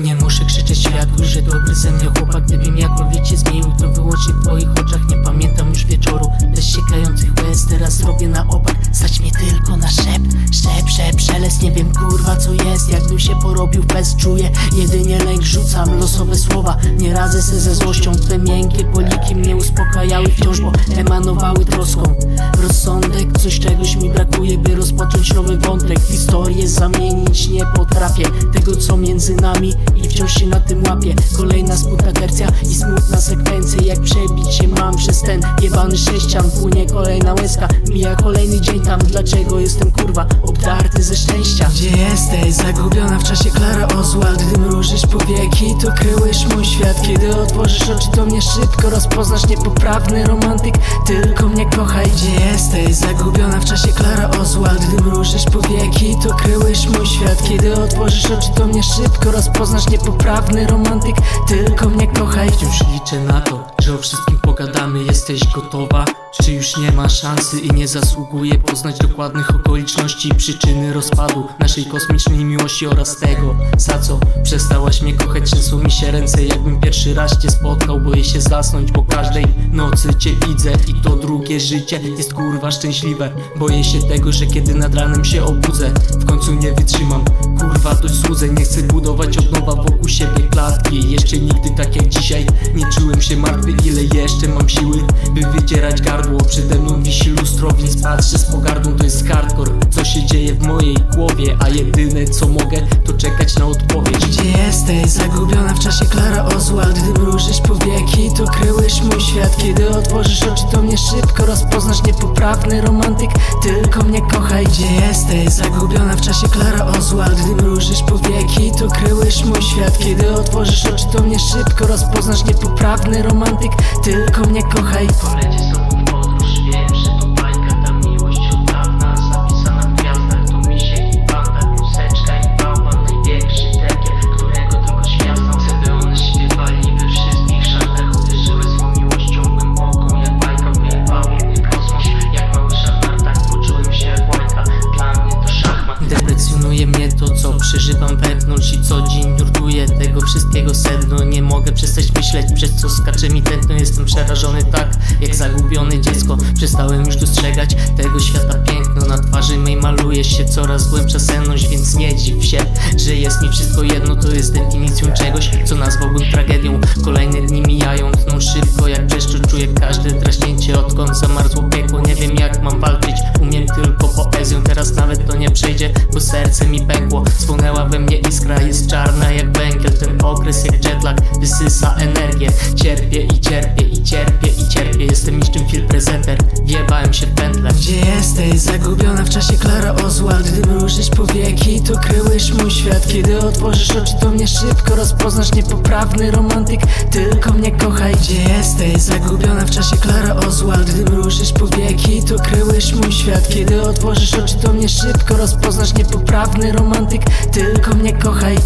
Nie muszę krzyczeć światu, że dobry ze mnie chłopak Gdybym jakkolwiek się zmienił, to wyłącznie w twoich oczach. Nie pamiętam już wieczoru, bez siekających łez Teraz robię na opak, stać mnie tylko na szep Szep, szep, szelest, nie wiem kurwa co jest. Jakbym się porobił bez czuję. Jedynie lęk rzucam, losowe słowa. Nie radzę se ze złością, te miękkie poliki Mnie uspokajały wciąż, bo emanowały troską. Rozsądek, coś czegoś mi brakuje By rozpocząć nowy wątek. Historię zamienić nie potrafię. Tego co między nami i wciąż się na tym łapię. Kolejna smutna tercja i smutna sekwencja. Jak przebić się mam przez ten jebany sześcian? Płynie kolejna łezka, mija kolejny dzień tam. Dlaczego jestem kurwa obdarty ze szczęścia? Gdzie jesteś? Zagubiona w czasie Klara Oswald. Gdy mrużysz powieki, to kryłeś mój świat. Kiedy otworzysz oczy, to mnie szybko rozpoznasz. Niepoprawny romantyk, tylko mnie kochaj Gdzie jesteś? Zagubiona w czasie Klara Oswald Gdy mrużysz powieki, to kryłeś świat Kiedy otworzysz oczy, to mnie szybko rozpoznasz. Niepoprawny romantyk, tylko mnie kochaj. Wciąż liczę na to, że o wszystkim pogadamy. Jesteś gotowa? Czy już nie ma szansy i nie zasługuje poznać dokładnych okoliczności i przyczyny rozpadu naszej kosmicznej miłości oraz tego, za co przestałaś mnie kochać, trzęsą mi się ręce jakbym pierwszy raz cię spotkał, boję się zasnąć, bo każdej nocy cię widzę. I to drugie życie jest kurwa szczęśliwe, boję się tego, że kiedy nad ranem się obudzę, w końcu nie wytrzymam, kurwa dość słudzę, nie chcę budować od nowa wokół siebie klatki, jeszcze nigdy tak jak dzisiaj nie czułem się martwy, ile jeszcze mam siły, by wydzierać gardło. Przede mną wisi lustro, więc patrzę z pogardą To jest hardcore, co się dzieje w mojej głowie A jedyne co mogę, to czekać na odpowiedź. Gdzie jesteś? Zagubiona w czasie Klara Oswald. Gdy mrużysz powieki, to kryłeś mój świat. Kiedy otworzysz oczy, to mnie szybko rozpoznasz Niepoprawny romantyk, tylko mnie kochaj Gdzie jesteś? Zagubiona w czasie Klara Oswald. Gdy mrużysz powieki, to kryłeś mój świat. Kiedy otworzysz oczy, to mnie szybko rozpoznasz. Niepoprawny romantyk, tylko mnie kochaj. Polecie to, co przeżywam wewnątrz I co dzień nurtuje tego wszystkiego sedno. Nie mogę przestać myśleć, przez co skacze mi tętno. Jestem przerażony tak, jak zagubione dziecko. Przestałem już dostrzegać tego świata piękno. Na twarzy mej maluje się coraz głębsza senność Więc nie dziw się, że jest mi wszystko jedno. To jest definicją czegoś, co nazwałbym tragedią. Kolejne dni mijają, tną szybko jak brzeszczu Czuję każde draśnięcie, odkąd zamarzło Teraz nawet to nie przejdzie, bo serce mi pękło. Spłonęła we mnie iskra, jest czarna jak węgiel. Ten okres jak jetlag wysysa energię. Cierpię i cierpię i cierpię i cierpię. Jestem niczym film prezenter, wjebałem się w pętlę Gdzie jesteś? Zagubiona w czasie Klara Oswald. Gdy mrużysz powieki, to kryłeś mój świat. Kiedy otworzysz oczy, to mnie szybko rozpoznasz. Niepoprawny romantyk, tylko mnie kochaj. Gdzie jesteś? Zagubiona w czasie Klara Oswald. Gdy mrużysz powieki, to kryłeś mój świat. Kiedy otworzysz oczy, to mnie szybko rozpoznasz. Niepoprawny romantyk, tylko mnie kochaj